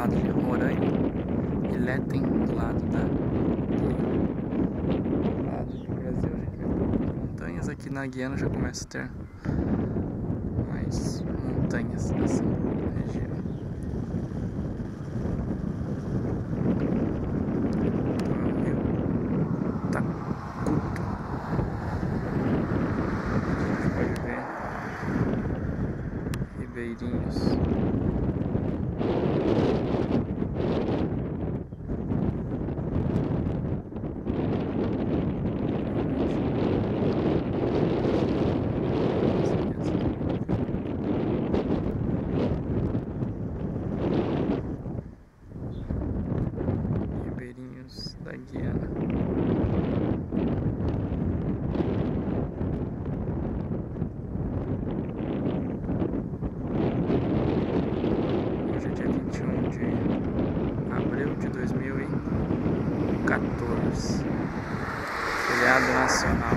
Martin, do lado da do lado do Brasil, a gente vai montanhas. Aqui na Guiana já começa a ter mais montanhas nessa região. Ribeirinhos. Guiana. Hoje é dia 21 de abril de 2014. Feriado nacional.